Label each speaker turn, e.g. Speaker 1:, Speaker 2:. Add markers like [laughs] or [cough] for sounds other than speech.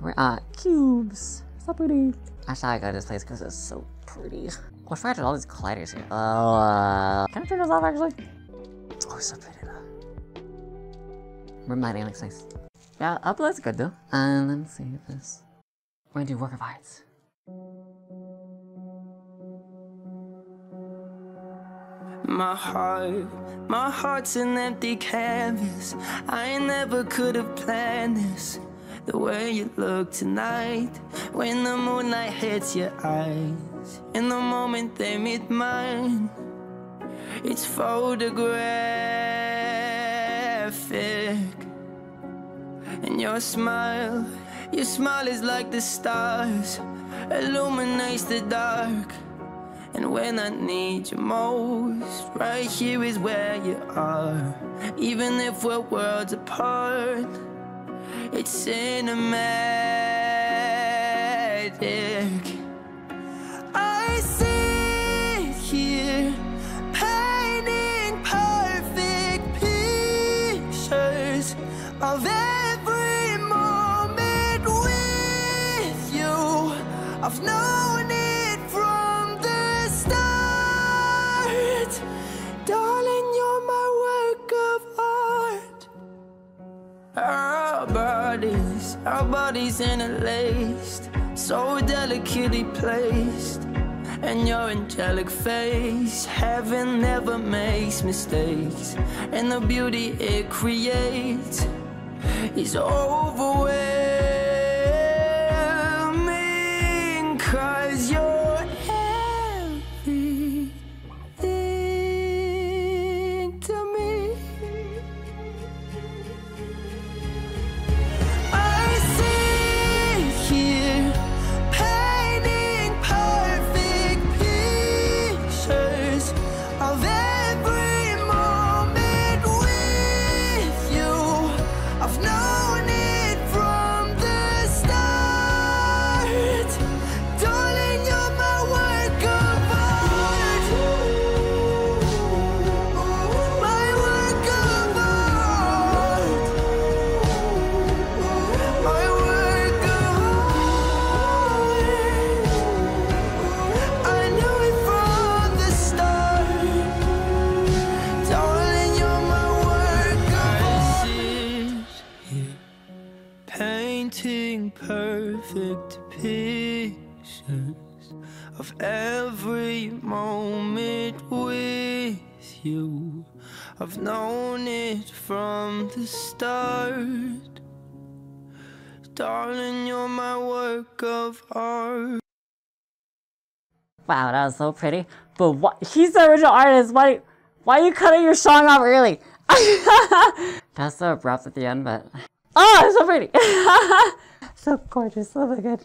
Speaker 1: we're at cubes. So pretty. Actually, I go to this place because it's so pretty. What if I all these colliders here? Oh, uh, can I turn this off actually? Oh, it's so pretty though. Room lighting looks nice. Yeah, upload's good though. And let me see this. We're gonna do work of arts.
Speaker 2: My heart, my heart's an empty canvas. I never could have planned this. The way you look tonight, when the moonlight hits your eyes, in the moment they meet mine, it's photographic. And your smile, your smile is like the stars, illuminates the dark. And when I need you most, right here is where you are. Even if we're worlds apart, it's cinematic. I sit here painting perfect pictures of every bodies, our bodies interlaced, so delicately placed. And your angelic face, heaven never makes mistakes. And the beauty it creates is overwhelming. Painting perfect pictures of every moment with you. I've known it from the start. Darling, you're my work of art.
Speaker 1: Wow, that was so pretty. But what? He's the original artist. Why? Why are you cutting your song off early? [laughs] That's so abrupt at the end, but Oh, it's so pretty. [laughs] so gorgeous. Oh my god.